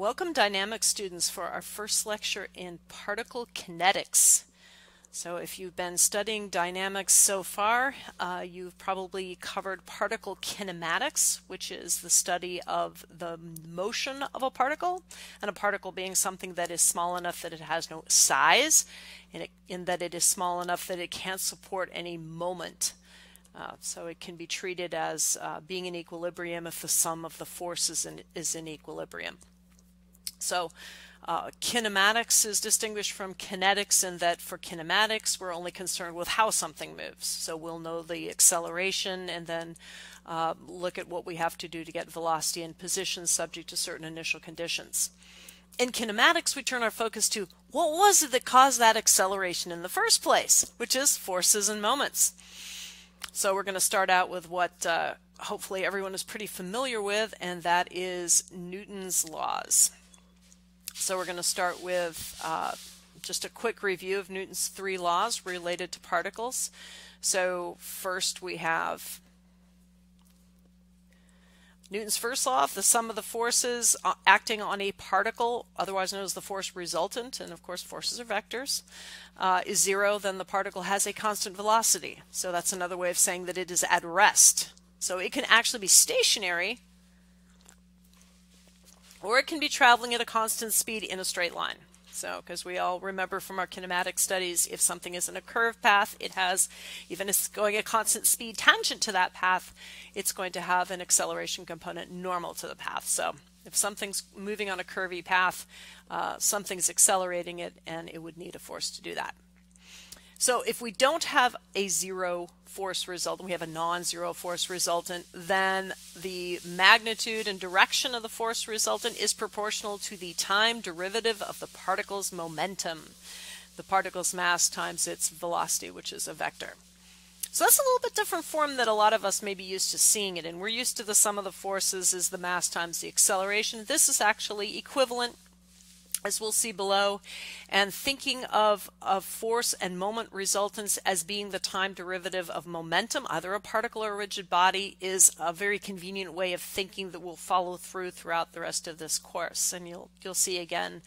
Welcome dynamic students for our first lecture in particle kinetics. So if you've been studying dynamics so far, uh, you've probably covered particle kinematics, which is the study of the motion of a particle, and a particle being something that is small enough that it has no size, and in that it is small enough that it can't support any moment. Uh, so it can be treated as uh, being in equilibrium if the sum of the forces in, is in equilibrium. So uh, kinematics is distinguished from kinetics in that for kinematics, we're only concerned with how something moves. So we'll know the acceleration and then uh, look at what we have to do to get velocity and position subject to certain initial conditions. In kinematics, we turn our focus to what was it that caused that acceleration in the first place, which is forces and moments. So we're going to start out with what uh, hopefully everyone is pretty familiar with, and that is Newton's laws. So we're going to start with uh, just a quick review of Newton's three laws related to particles. So first we have Newton's first law, the sum of the forces uh, acting on a particle, otherwise known as the force resultant, and of course forces are vectors, uh, is zero, then the particle has a constant velocity. So that's another way of saying that it is at rest. So it can actually be stationary or it can be traveling at a constant speed in a straight line. So, because we all remember from our kinematic studies, if something is in a curved path, it has, even if it's going a constant speed tangent to that path, it's going to have an acceleration component normal to the path. So, if something's moving on a curvy path, uh, something's accelerating it, and it would need a force to do that. So if we don't have a zero force resultant, we have a non-zero force resultant, then the magnitude and direction of the force resultant is proportional to the time derivative of the particle's momentum. The particle's mass times its velocity, which is a vector. So that's a little bit different form that a lot of us may be used to seeing it in. We're used to the sum of the forces is the mass times the acceleration. This is actually equivalent as we'll see below, and thinking of, of force and moment resultants as being the time derivative of momentum, either a particle or a rigid body, is a very convenient way of thinking that will follow through throughout the rest of this course. And you'll, you'll see again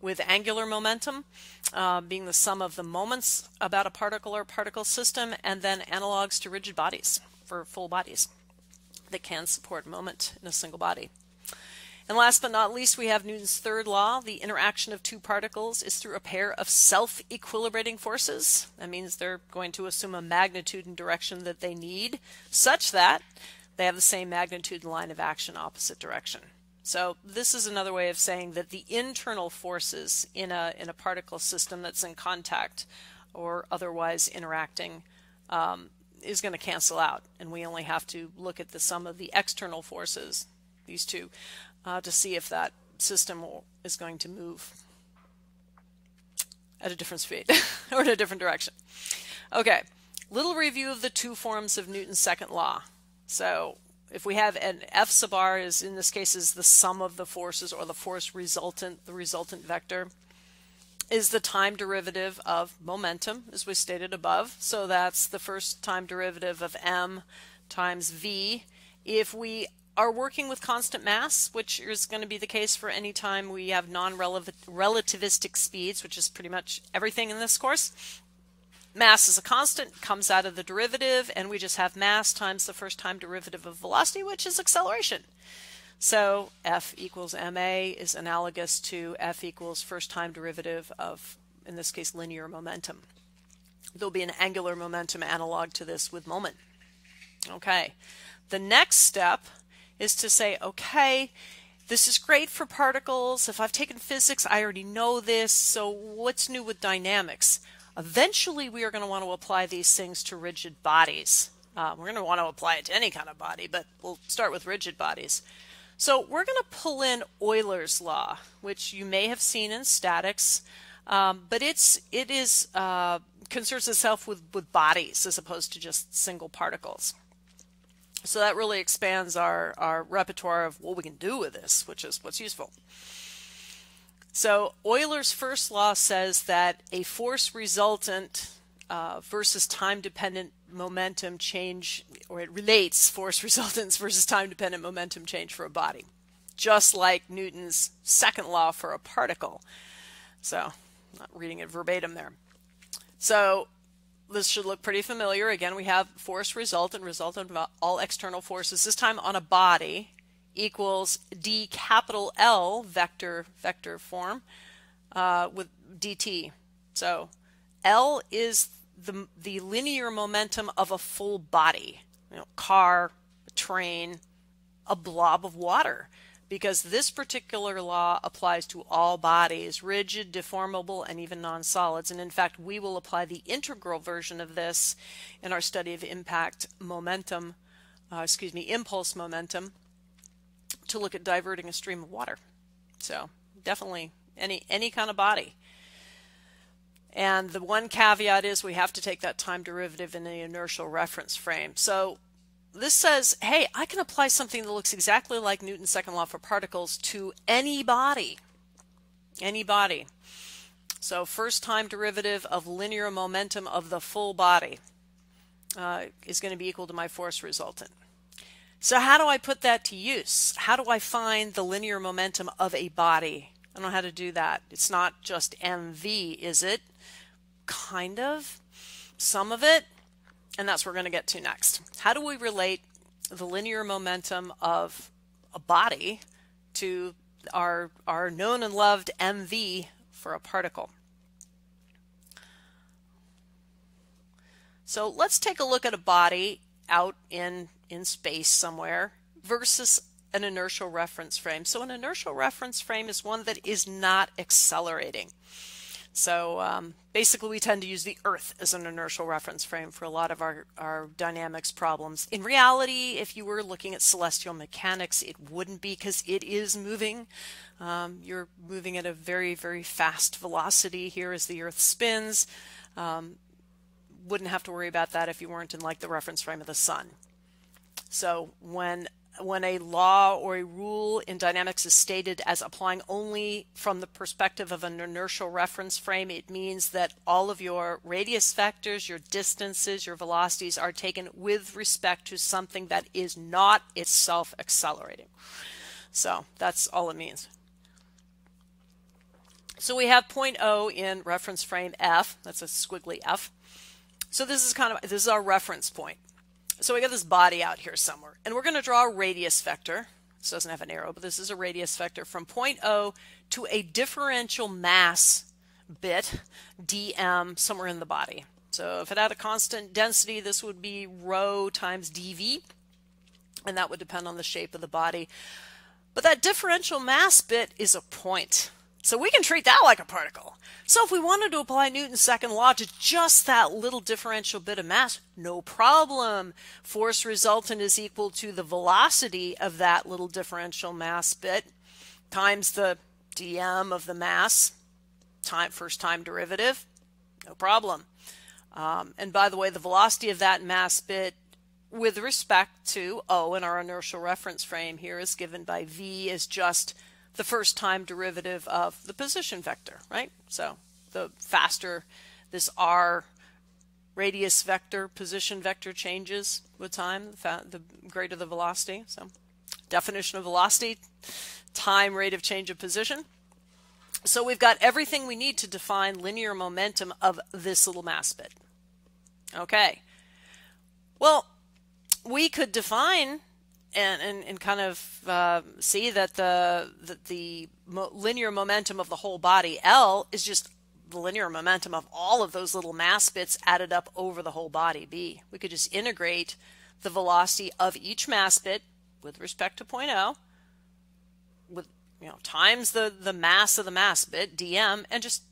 with angular momentum uh, being the sum of the moments about a particle or particle system, and then analogs to rigid bodies for full bodies that can support moment in a single body. And last but not least, we have Newton's third law. The interaction of two particles is through a pair of self-equilibrating forces. That means they're going to assume a magnitude and direction that they need, such that they have the same magnitude and line of action opposite direction. So this is another way of saying that the internal forces in a, in a particle system that's in contact or otherwise interacting um, is going to cancel out. And we only have to look at the sum of the external forces, these two, uh, to see if that system will, is going to move at a different speed or in a different direction. Okay, little review of the two forms of Newton's second law. So if we have an F sub r is in this case is the sum of the forces or the force resultant, the resultant vector is the time derivative of momentum as we stated above. So that's the first time derivative of m times v. If we are working with constant mass, which is going to be the case for any time we have non-relativistic speeds, which is pretty much everything in this course. Mass is a constant, comes out of the derivative, and we just have mass times the first time derivative of velocity, which is acceleration. So F equals ma is analogous to F equals first time derivative of, in this case, linear momentum. There'll be an angular momentum analog to this with moment. Okay, the next step is to say, okay, this is great for particles. If I've taken physics, I already know this. So what's new with dynamics? Eventually, we are going to want to apply these things to rigid bodies. Uh, we're going to want to apply it to any kind of body, but we'll start with rigid bodies. So we're going to pull in Euler's law, which you may have seen in statics, um, but it's it is uh, concerns itself with with bodies as opposed to just single particles. So that really expands our, our repertoire of what we can do with this, which is what's useful. So Euler's first law says that a force resultant uh, versus time-dependent momentum change, or it relates force resultants versus time-dependent momentum change for a body. just like Newton's second law for a particle. So, not reading it verbatim there. So, this should look pretty familiar. Again, we have force resultant result of all external forces, this time on a body, equals d capital L vector vector form uh, with dt. So L is the, the linear momentum of a full body, you know, car, train, a blob of water because this particular law applies to all bodies, rigid, deformable, and even non-solids. And in fact, we will apply the integral version of this in our study of impact momentum, uh, excuse me, impulse momentum, to look at diverting a stream of water. So definitely any any kind of body. And the one caveat is we have to take that time derivative in the inertial reference frame. So this says, hey, I can apply something that looks exactly like Newton's second law for particles to any body. Any body. So first time derivative of linear momentum of the full body uh, is going to be equal to my force resultant. So how do I put that to use? How do I find the linear momentum of a body? I don't know how to do that. It's not just mv, is it? Kind of. Some of it and that's what we're going to get to next. How do we relate the linear momentum of a body to our, our known and loved mv for a particle? So let's take a look at a body out in, in space somewhere versus an inertial reference frame. So an inertial reference frame is one that is not accelerating. So um, basically, we tend to use the Earth as an inertial reference frame for a lot of our, our dynamics problems. In reality, if you were looking at celestial mechanics, it wouldn't be because it is moving. Um, you're moving at a very, very fast velocity here as the Earth spins. Um, wouldn't have to worry about that if you weren't in like the reference frame of the sun. So when when a law or a rule in dynamics is stated as applying only from the perspective of an inertial reference frame, it means that all of your radius vectors, your distances, your velocities are taken with respect to something that is not itself accelerating. So that's all it means. So we have point O in reference frame F, that's a squiggly F. So this is kind of, this is our reference point. So we got this body out here somewhere, and we're going to draw a radius vector. This doesn't have an arrow, but this is a radius vector from point O to a differential mass bit, dm, somewhere in the body. So if it had a constant density, this would be rho times dv, and that would depend on the shape of the body. But that differential mass bit is a point. So we can treat that like a particle. So if we wanted to apply Newton's second law to just that little differential bit of mass, no problem. Force resultant is equal to the velocity of that little differential mass bit times the dm of the mass, time first time derivative, no problem. Um, and by the way, the velocity of that mass bit with respect to O in our inertial reference frame here is given by V is just the first time derivative of the position vector, right? So the faster this r radius vector, position vector changes with time, the greater the velocity. So definition of velocity, time rate of change of position. So we've got everything we need to define linear momentum of this little mass bit. Okay. Well, we could define and, and, and kind of uh, see that the, the, the mo linear momentum of the whole body, L, is just the linear momentum of all of those little mass bits added up over the whole body, B. We could just integrate the velocity of each mass bit with respect to point O with you know times the, the mass of the mass bit, dm, and just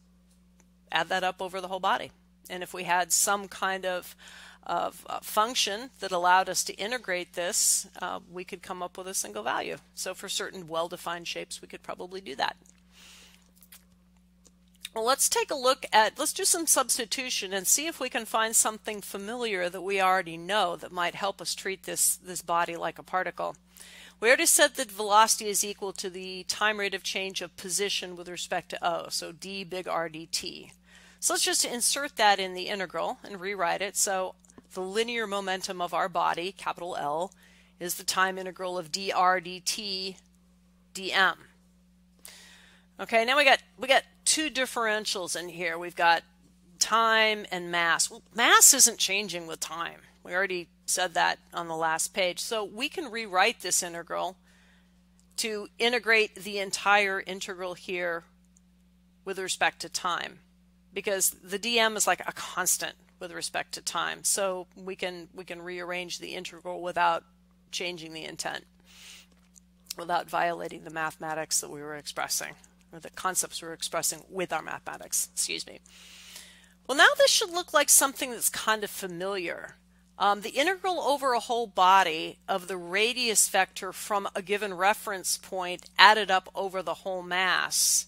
add that up over the whole body. And if we had some kind of of uh, function that allowed us to integrate this, uh, we could come up with a single value. So for certain well-defined shapes, we could probably do that. Well, let's take a look at, let's do some substitution and see if we can find something familiar that we already know that might help us treat this, this body like a particle. We already said that velocity is equal to the time rate of change of position with respect to O, so d big R dt. So let's just insert that in the integral and rewrite it. So the linear momentum of our body, capital L, is the time integral of dr dt dm. Okay, now we got we got two differentials in here. We've got time and mass. Well, mass isn't changing with time. We already said that on the last page. So we can rewrite this integral to integrate the entire integral here with respect to time because the dm is like a constant with respect to time. So we can we can rearrange the integral without changing the intent, without violating the mathematics that we were expressing, or the concepts we were expressing with our mathematics, excuse me. Well, now this should look like something that's kind of familiar. Um, the integral over a whole body of the radius vector from a given reference point added up over the whole mass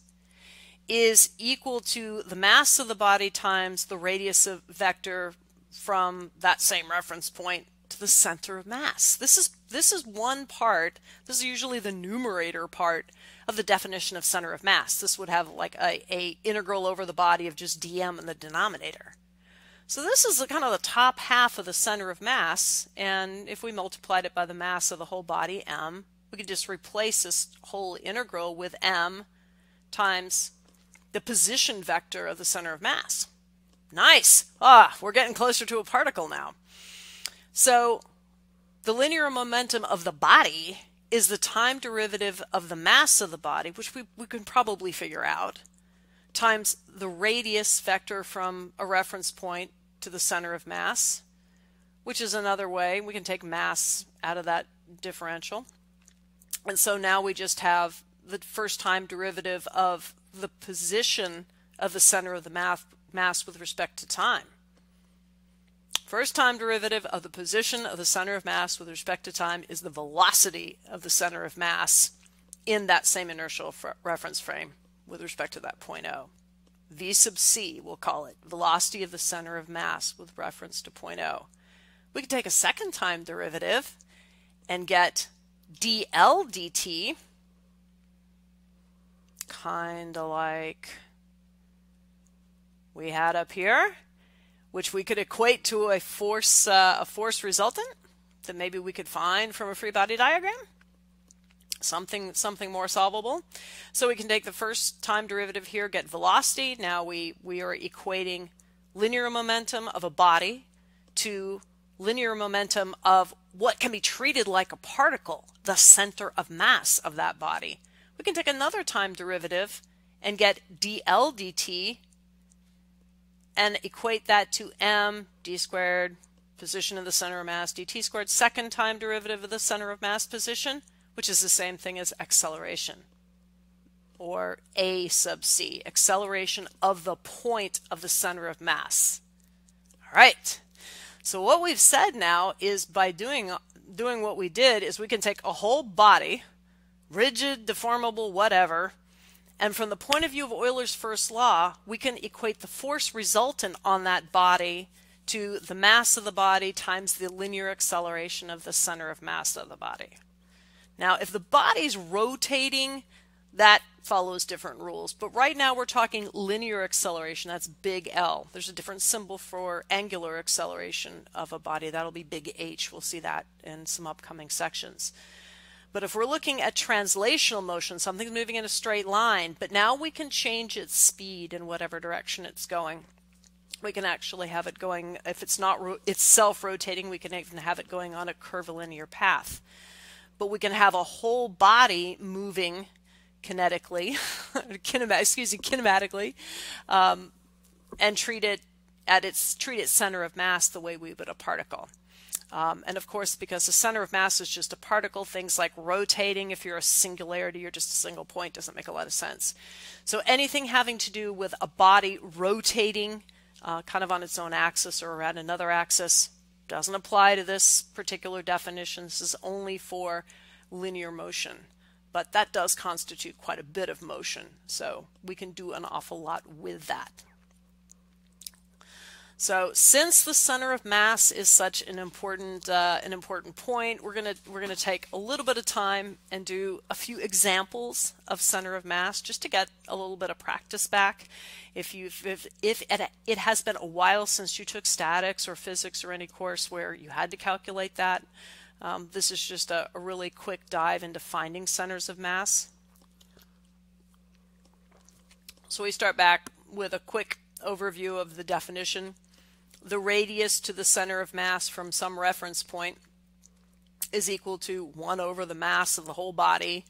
is equal to the mass of the body times the radius of vector from that same reference point to the center of mass. This is this is one part. This is usually the numerator part of the definition of center of mass. This would have like a, a integral over the body of just dm in the denominator. So this is the, kind of the top half of the center of mass, and if we multiplied it by the mass of the whole body, m, we could just replace this whole integral with m times the position vector of the center of mass. Nice! Ah, we're getting closer to a particle now. So the linear momentum of the body is the time derivative of the mass of the body, which we, we can probably figure out, times the radius vector from a reference point to the center of mass, which is another way. We can take mass out of that differential. And so now we just have the first time derivative of the position of the center of the mass, mass with respect to time. First time derivative of the position of the center of mass with respect to time is the velocity of the center of mass in that same inertial reference frame with respect to that point O. V sub c, we'll call it, velocity of the center of mass with reference to point O. We can take a second time derivative and get dl dt kind of like we had up here, which we could equate to a force, uh, a force resultant that maybe we could find from a free body diagram. Something, something more solvable. So we can take the first time derivative here, get velocity. Now we, we are equating linear momentum of a body to linear momentum of what can be treated like a particle, the center of mass of that body. We can take another time derivative and get dl dt and equate that to m d squared position of the center of mass dt squared second time derivative of the center of mass position which is the same thing as acceleration or a sub c acceleration of the point of the center of mass. All right. So what we've said now is by doing doing what we did is we can take a whole body rigid, deformable, whatever. And from the point of view of Euler's first law, we can equate the force resultant on that body to the mass of the body times the linear acceleration of the center of mass of the body. Now, if the body's rotating, that follows different rules. But right now we're talking linear acceleration. That's big L. There's a different symbol for angular acceleration of a body. That'll be big H. We'll see that in some upcoming sections. But if we're looking at translational motion, something's moving in a straight line, but now we can change its speed in whatever direction it's going. We can actually have it going, if it's not itself rotating, we can even have it going on a curvilinear path. But we can have a whole body moving kinetically, kinema, excuse me, kinematically, um, and treat it at its treat its center of mass the way we would a particle. Um, and of course, because the center of mass is just a particle, things like rotating, if you're a singularity or just a single point, doesn't make a lot of sense. So anything having to do with a body rotating uh, kind of on its own axis or around another axis doesn't apply to this particular definition. This is only for linear motion. But that does constitute quite a bit of motion. So we can do an awful lot with that. So since the center of mass is such an important uh, an important point, we're gonna we're gonna take a little bit of time and do a few examples of center of mass just to get a little bit of practice back. If you if, if it, it has been a while since you took statics or physics or any course where you had to calculate that, um, this is just a, a really quick dive into finding centers of mass So we start back with a quick overview of the definition. The radius to the center of mass from some reference point is equal to 1 over the mass of the whole body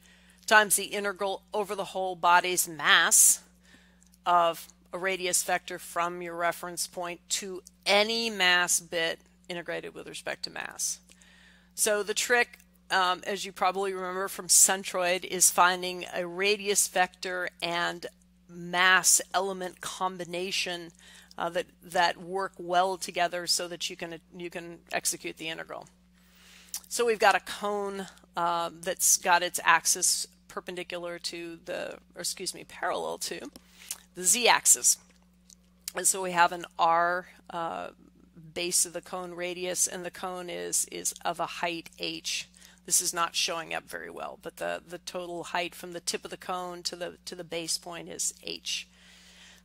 times the integral over the whole body's mass of a radius vector from your reference point to any mass bit integrated with respect to mass. So the trick, um, as you probably remember from centroid, is finding a radius vector and mass element combination uh, that that work well together so that you can you can execute the integral. So we've got a cone uh, that's got its axis perpendicular to the, or excuse me, parallel to the z-axis. And so we have an r uh, base of the cone radius, and the cone is is of a height h. This is not showing up very well, but the, the total height from the tip of the cone to the to the base point is h.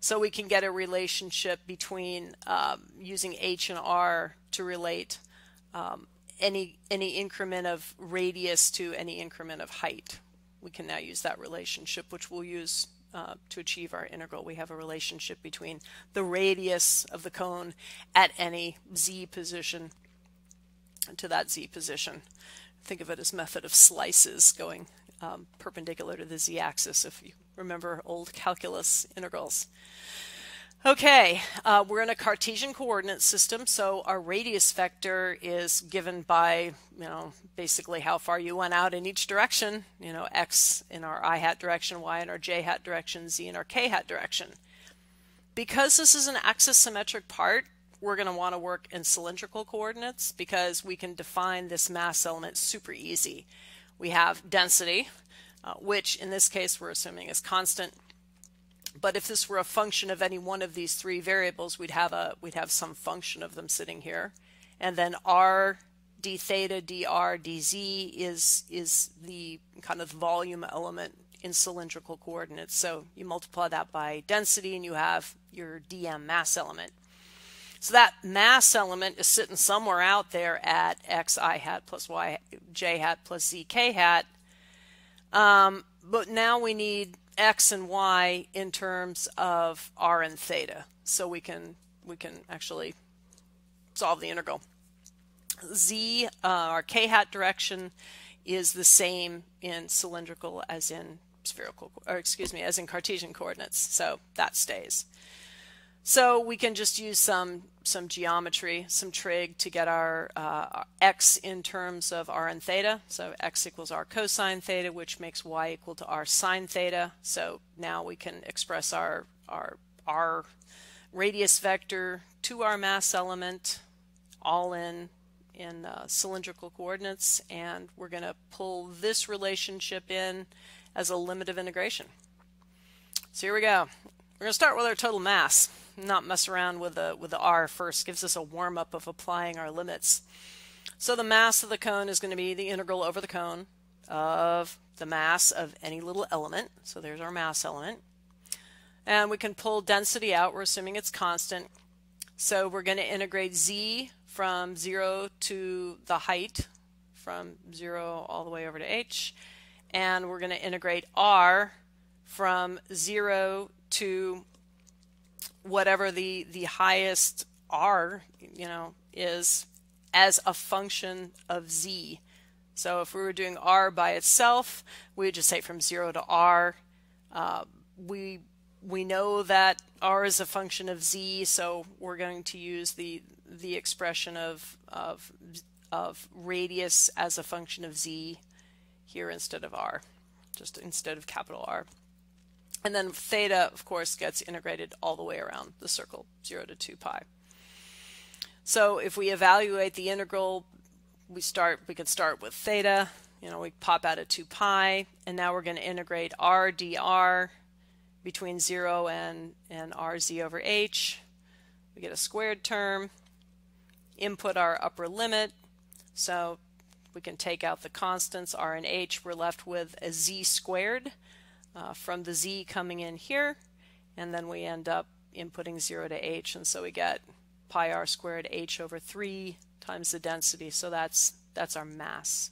So we can get a relationship between um, using h and r to relate um, any any increment of radius to any increment of height. We can now use that relationship, which we'll use uh, to achieve our integral. We have a relationship between the radius of the cone at any z position to that z position think of it as method of slices going um, perpendicular to the z-axis if you remember old calculus integrals. Okay, uh, we're in a Cartesian coordinate system, so our radius vector is given by, you know, basically how far you went out in each direction, you know, x in our i hat direction, y in our j hat direction, z in our k hat direction. Because this is an axis symmetric part, we're going to want to work in cylindrical coordinates because we can define this mass element super easy. We have density, uh, which in this case we're assuming is constant. But if this were a function of any one of these three variables, we'd have a we'd have some function of them sitting here, and then r d theta dr dz is is the kind of volume element in cylindrical coordinates. So you multiply that by density, and you have your dm mass element. So that mass element is sitting somewhere out there at x i hat plus y j hat plus z k hat. Um, but now we need x and y in terms of r and theta, so we can we can actually solve the integral. Z, uh, our k hat direction, is the same in cylindrical as in spherical, or excuse me, as in Cartesian coordinates. So that stays. So we can just use some some geometry, some trig to get our, uh, x in terms of r and theta. So x equals r cosine theta, which makes y equal to r sine theta. So now we can express our our r radius vector to our mass element all in in uh, cylindrical coordinates, and we're going to pull this relationship in as a limit of integration. So here we go. We're going to start with our total mass not mess around with the with the R first. Gives us a warm up of applying our limits. So the mass of the cone is going to be the integral over the cone of the mass of any little element. So there's our mass element. And we can pull density out. We're assuming it's constant. So we're going to integrate z from 0 to the height from 0 all the way over to h. And we're going to integrate r from 0 to whatever the the highest r you know is as a function of z. So if we were doing r by itself, we would just say from 0 to r. Uh, we we know that r is a function of z, so we're going to use the the expression of of of radius as a function of z here instead of r, just instead of capital R. And then theta, of course, gets integrated all the way around the circle, 0 to 2 pi. So if we evaluate the integral, we start. We could start with theta. You know, we pop out at 2 pi, and now we're going to integrate r dr between 0 and, and rz over h. We get a squared term. Input our upper limit. So we can take out the constants r and h. We're left with a z squared uh, from the z coming in here, and then we end up inputting 0 to h, and so we get pi r squared h over 3 times the density, so that's, that's our mass.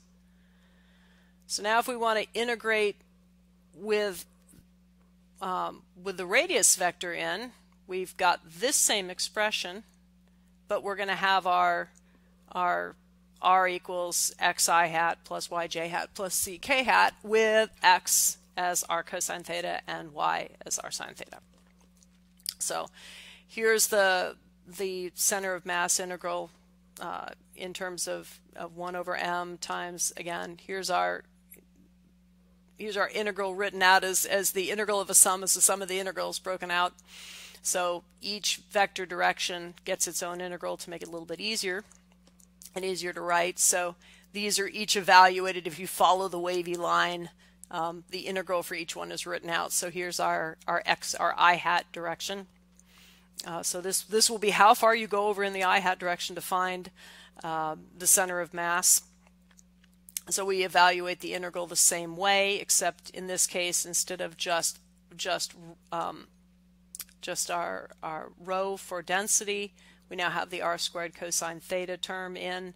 So now if we want to integrate with um, with the radius vector in, we've got this same expression, but we're going to have our our r equals xi hat plus yj hat plus ck hat with x as r cosine theta and y as r sine theta. So here's the the center of mass integral uh, in terms of, of 1 over m times, again, here's our here's our integral written out as, as the integral of a sum is the sum of the integrals broken out. So each vector direction gets its own integral to make it a little bit easier and easier to write. So these are each evaluated if you follow the wavy line. Um, the integral for each one is written out. So here's our, our x, our i hat direction. Uh, so this, this will be how far you go over in the i hat direction to find uh, the center of mass. So we evaluate the integral the same way, except in this case, instead of just just um, just our, our rho for density, we now have the r squared cosine theta term in.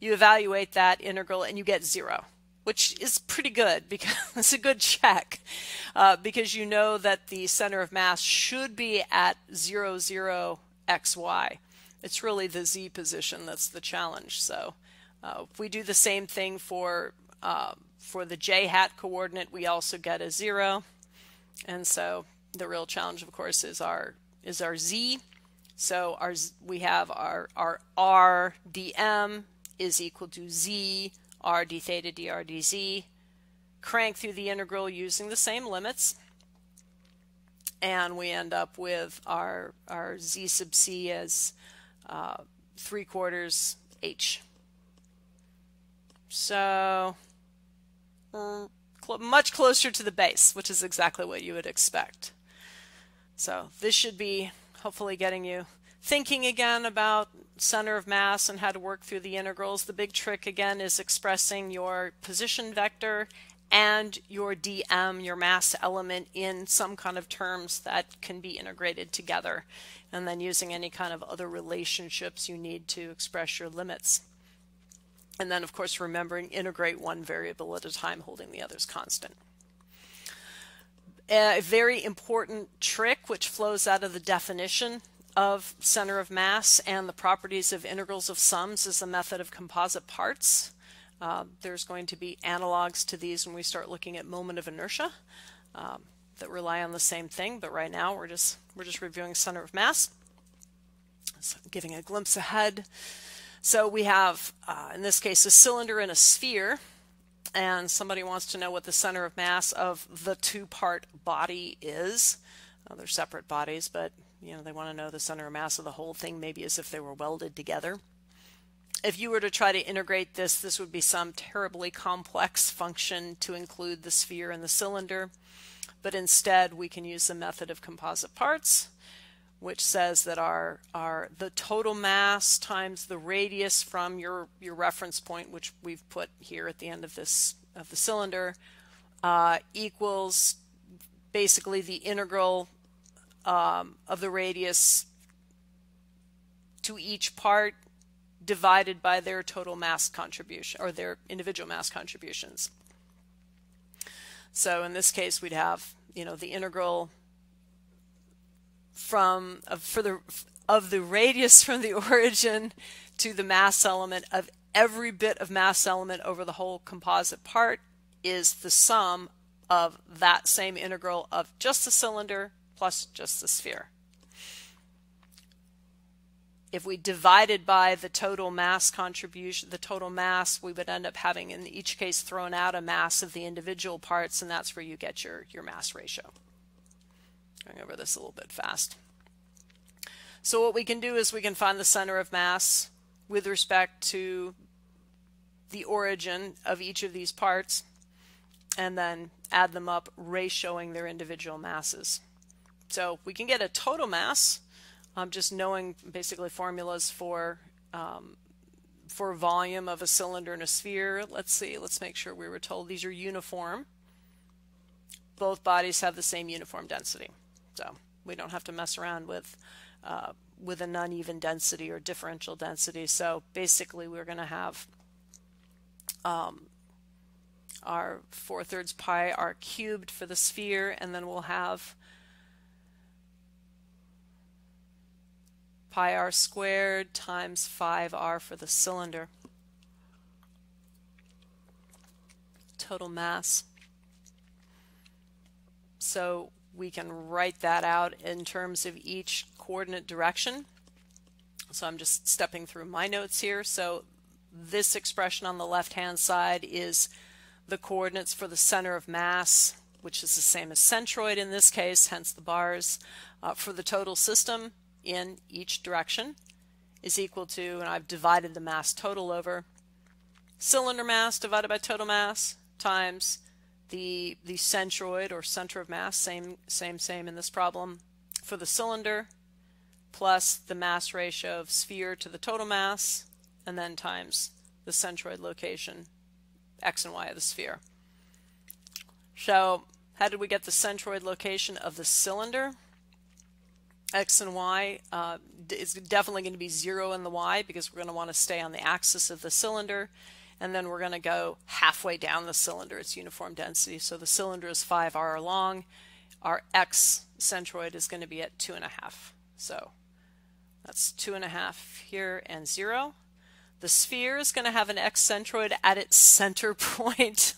You evaluate that integral and you get zero which is pretty good because it's a good check uh, because you know that the center of mass should be at 0, 0, xy. It's really the z position that's the challenge. So uh, if we do the same thing for, uh, for the j hat coordinate, we also get a 0. And so the real challenge, of course, is our, is our z. So our, we have our, our r dm is equal to z r d theta dr dz, crank through the integral using the same limits, and we end up with our, our z sub c as uh, 3 quarters h. So cl much closer to the base, which is exactly what you would expect. So this should be hopefully getting you thinking again about center of mass and how to work through the integrals. The big trick again is expressing your position vector and your dm, your mass element, in some kind of terms that can be integrated together, and then using any kind of other relationships you need to express your limits. And then, of course, remembering integrate one variable at a time, holding the others constant. A very important trick, which flows out of the definition of center of mass and the properties of integrals of sums is the method of composite parts. Uh, there's going to be analogs to these when we start looking at moment of inertia um, that rely on the same thing, but right now we're just we're just reviewing center of mass. So giving a glimpse ahead. So we have, uh, in this case, a cylinder and a sphere, and somebody wants to know what the center of mass of the two-part body is. They're separate bodies, but you know, they want to know the center of mass of the whole thing, maybe as if they were welded together. If you were to try to integrate this, this would be some terribly complex function to include the sphere and the cylinder. But instead, we can use the method of composite parts, which says that our, our the total mass times the radius from your, your reference point, which we've put here at the end of this of the cylinder, uh, equals basically the integral um, of the radius to each part divided by their total mass contribution or their individual mass contributions. So in this case, we'd have, you know, the integral from of, for the of the radius from the origin to the mass element of every bit of mass element over the whole composite part is the sum of that same integral of just the cylinder plus just the sphere. If we divided by the total mass contribution, the total mass, we would end up having in each case thrown out a mass of the individual parts, and that's where you get your, your mass ratio. Going over this a little bit fast. So what we can do is we can find the center of mass with respect to the origin of each of these parts and then add them up ratioing their individual masses. So we can get a total mass um, just knowing basically formulas for um, for volume of a cylinder and a sphere. Let's see, let's make sure we were told these are uniform. Both bodies have the same uniform density. So we don't have to mess around with uh, with an uneven density or differential density. So basically we're going to have um, our 4 thirds pi r cubed for the sphere, and then we'll have pi r squared times 5r for the cylinder. Total mass. So we can write that out in terms of each coordinate direction. So I'm just stepping through my notes here. So this expression on the left-hand side is the coordinates for the center of mass, which is the same as centroid in this case, hence the bars, uh, for the total system in each direction is equal to, and I've divided the mass total over, cylinder mass divided by total mass times the, the centroid or center of mass, same, same, same in this problem, for the cylinder, plus the mass ratio of sphere to the total mass, and then times the centroid location, x and y of the sphere. So how did we get the centroid location of the cylinder? X and y uh, is definitely going to be 0 in the y because we're going to want to stay on the axis of the cylinder and then we're going to go halfway down the cylinder. It's uniform density. So the cylinder is 5r long. Our x centroid is going to be at 2.5. So that's 2.5 here and 0. The sphere is going to have an x centroid at its center point.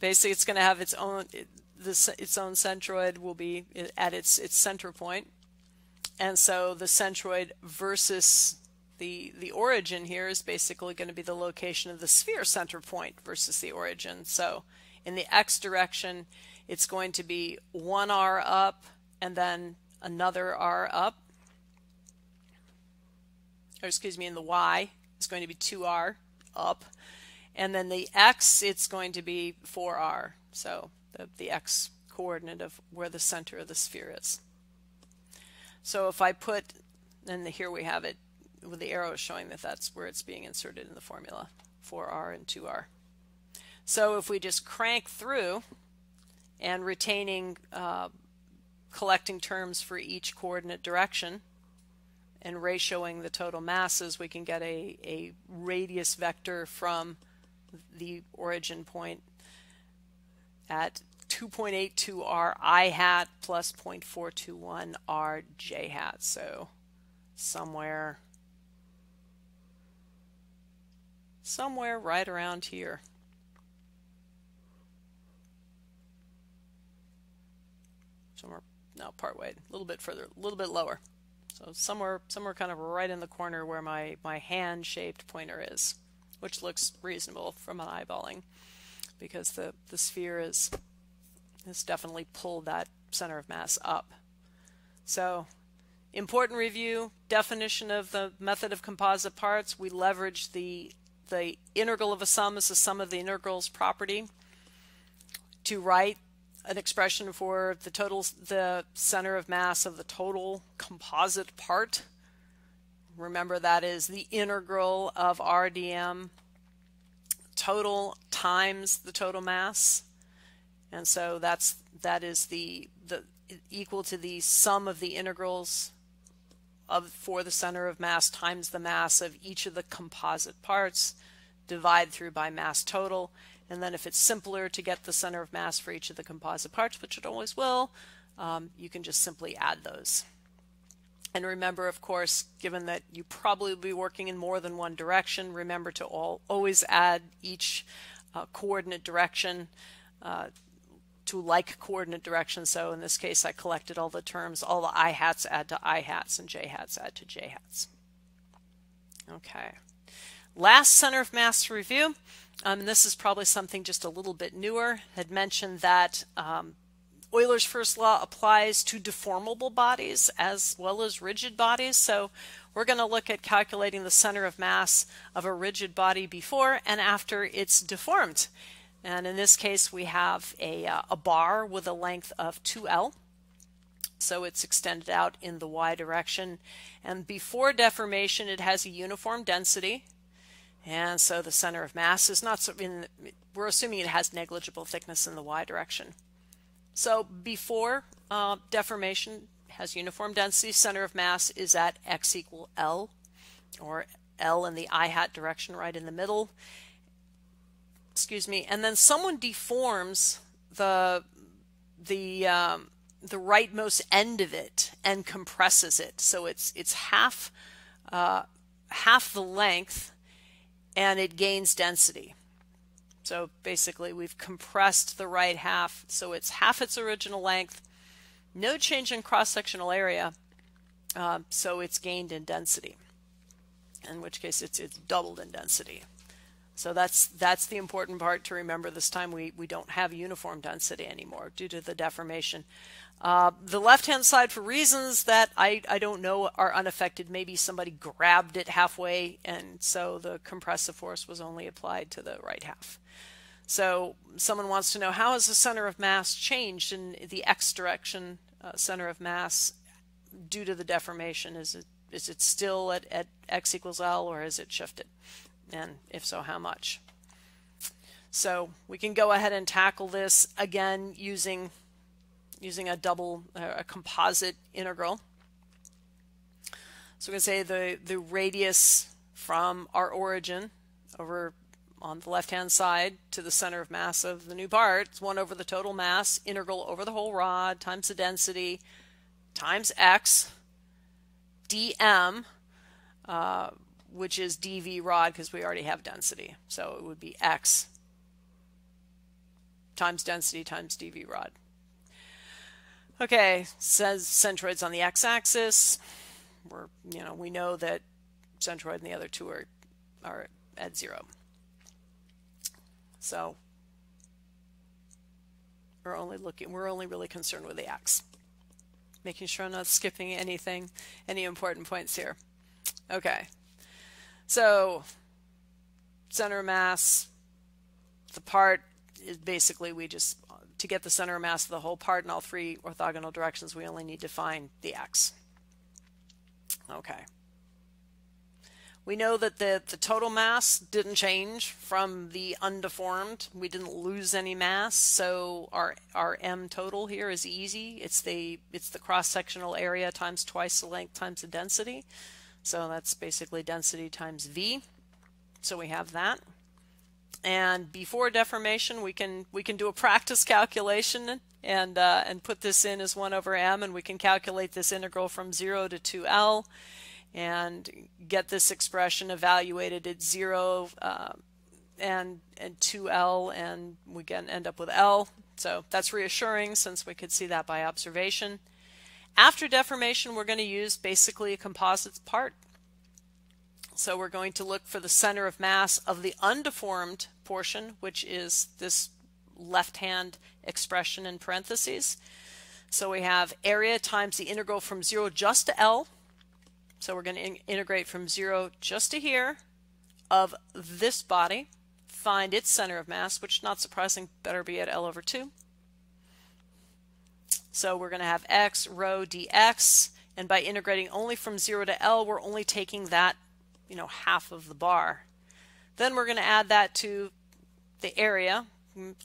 Basically, it's going to have its own its own centroid will be at its its center point. And so the centroid versus the, the origin here is basically going to be the location of the sphere center point versus the origin. So in the x direction, it's going to be one r up and then another r up. Or excuse me, in the y, it's going to be 2r up. And then the x, it's going to be 4r. So the, the x coordinate of where the center of the sphere is. So if I put, and here we have it, with the arrow showing that that's where it's being inserted in the formula, 4r and 2r. So if we just crank through and retaining uh, collecting terms for each coordinate direction and ratioing the total masses, we can get a, a radius vector from the origin point at 2.82 r i hat plus 0.421 r j hat. So somewhere somewhere right around here. Somewhere, no, part way, a little bit further, a little bit lower. So somewhere, somewhere kind of right in the corner where my, my hand-shaped pointer is, which looks reasonable from an eyeballing because the, the sphere is has definitely pulled that center of mass up. So important review, definition of the method of composite parts. We leverage the the integral of a sum is the sum of the integrals property to write an expression for the total the center of mass of the total composite part remember that is the integral of RDM total times the total mass and so that's that is the the equal to the sum of the integrals of for the center of mass times the mass of each of the composite parts, divide through by mass total, and then if it's simpler to get the center of mass for each of the composite parts, which it always will, um, you can just simply add those. And remember, of course, given that you probably will be working in more than one direction, remember to all, always add each uh, coordinate direction uh, to like coordinate directions. So in this case, I collected all the terms. All the i hats add to i hats and j hats add to j hats. Okay. Last center of mass review. Um, this is probably something just a little bit newer. Had mentioned that um, Euler's first law applies to deformable bodies as well as rigid bodies. So we're going to look at calculating the center of mass of a rigid body before and after it's deformed. And in this case, we have a, uh, a bar with a length of 2L. So it's extended out in the y direction. And before deformation, it has a uniform density. And so the center of mass is not so in, we're assuming it has negligible thickness in the y direction. So before uh, deformation has uniform density, center of mass is at x equal L, or L in the i hat direction right in the middle. Excuse me, and then someone deforms the the um, the rightmost end of it and compresses it, so it's it's half uh, half the length, and it gains density. So basically, we've compressed the right half, so it's half its original length, no change in cross sectional area, uh, so it's gained in density. In which case, it's it's doubled in density. So that's that's the important part to remember this time we, we don't have uniform density anymore due to the deformation. Uh, the left-hand side, for reasons that I, I don't know, are unaffected. Maybe somebody grabbed it halfway, and so the compressive force was only applied to the right half. So someone wants to know, how has the center of mass changed in the x direction uh, center of mass due to the deformation? Is it, is it still at, at x equals L, or has it shifted? And if so, how much. So we can go ahead and tackle this again using using a double uh, a composite integral. So we're going to say the the radius from our origin over on the left hand side to the center of mass of the new part is 1 over the total mass integral over the whole rod times the density times x dm uh, which is dv rod because we already have density. So it would be x times density times dv rod. Okay, says centroids on the x-axis. We're, you know, we know that centroid and the other two are, are at zero. So we're only looking, we're only really concerned with the x. Making sure I'm not skipping anything, any important points here. Okay, so center mass, the part is basically we just, to get the center of mass of the whole part in all three orthogonal directions, we only need to find the x. Okay. We know that the, the total mass didn't change from the undeformed. We didn't lose any mass, so our our m total here is easy. It's the it's the cross-sectional area times twice the length times the density. So that's basically density times V. So we have that. And before deformation, we can we can do a practice calculation and uh, and put this in as 1 over m, and we can calculate this integral from 0 to 2l and get this expression evaluated at 0 uh, and, and 2l, and we can end up with l. So that's reassuring since we could see that by observation. After deformation, we're going to use basically a composites part. So we're going to look for the center of mass of the undeformed portion, which is this left-hand expression in parentheses. So we have area times the integral from 0 just to L. So we're going to in integrate from 0 just to here of this body, find its center of mass, which not surprising better be at L over 2. So we're going to have x rho dx, and by integrating only from 0 to L, we're only taking that, you know, half of the bar. Then we're going to add that to the area,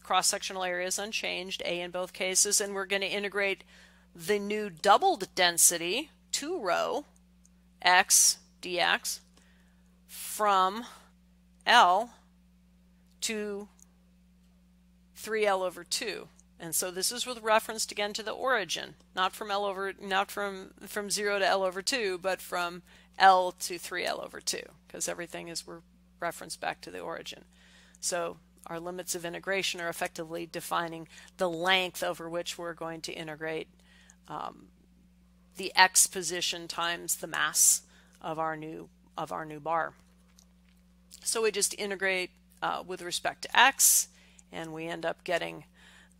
cross-sectional area is unchanged, A in both cases, and we're going to integrate the new doubled density, 2 rho x dx, from L to 3L over 2. And so this is with reference again to the origin, not from L over not from from 0 to L over 2, but from L to 3L over 2, because everything is we're referenced back to the origin. So our limits of integration are effectively defining the length over which we're going to integrate um, the x position times the mass of our new of our new bar. So we just integrate uh, with respect to x, and we end up getting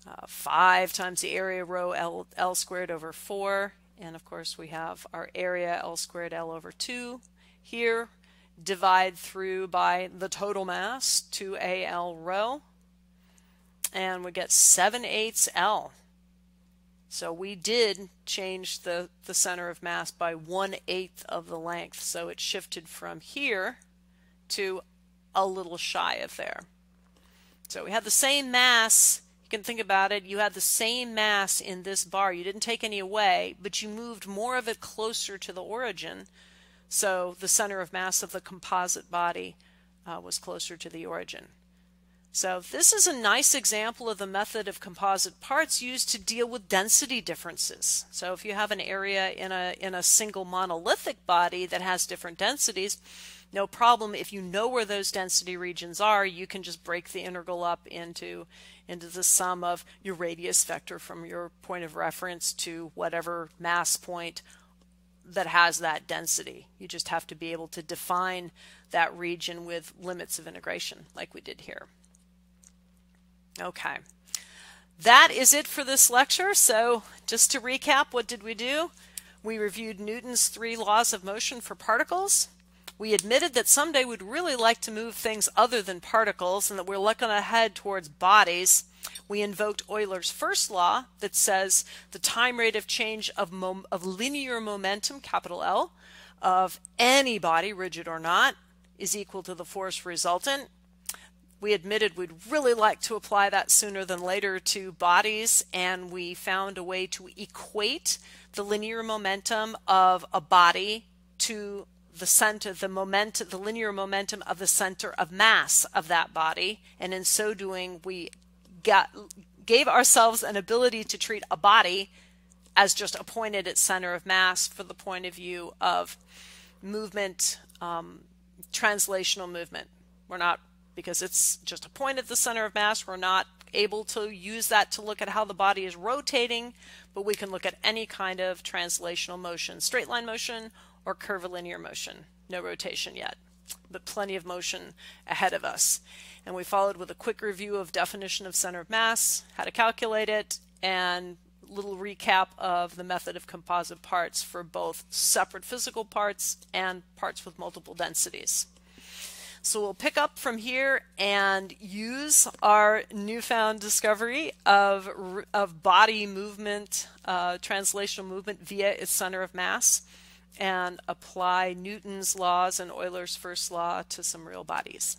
uh, 5 times the area rho L, L squared over 4. And of course we have our area L squared L over 2 here. Divide through by the total mass, 2AL rho. And we get 7 eighths L. So we did change the, the center of mass by 1 eighth of the length. So it shifted from here to a little shy of there. So we have the same mass you can think about it, you had the same mass in this bar. You didn't take any away, but you moved more of it closer to the origin. So the center of mass of the composite body uh, was closer to the origin. So this is a nice example of the method of composite parts used to deal with density differences. So if you have an area in a, in a single monolithic body that has different densities, no problem. If you know where those density regions are, you can just break the integral up into, into the sum of your radius vector from your point of reference to whatever mass point that has that density. You just have to be able to define that region with limits of integration like we did here. Okay. That is it for this lecture. So just to recap, what did we do? We reviewed Newton's three laws of motion for particles. We admitted that someday we'd really like to move things other than particles and that we're looking ahead towards bodies. We invoked Euler's first law that says the time rate of change of, of linear momentum, capital L, of any body, rigid or not, is equal to the force resultant we admitted we'd really like to apply that sooner than later to bodies, and we found a way to equate the linear momentum of a body to the center, the moment, the linear momentum of the center of mass of that body, and in so doing, we got gave ourselves an ability to treat a body as just a point at its center of mass for the point of view of movement, um, translational movement. We're not because it's just a point at the center of mass. We're not able to use that to look at how the body is rotating, but we can look at any kind of translational motion, straight line motion or curvilinear motion. No rotation yet, but plenty of motion ahead of us. And we followed with a quick review of definition of center of mass, how to calculate it, and little recap of the method of composite parts for both separate physical parts and parts with multiple densities. So we'll pick up from here and use our newfound discovery of, of body movement, uh, translational movement via its center of mass, and apply Newton's laws and Euler's first law to some real bodies.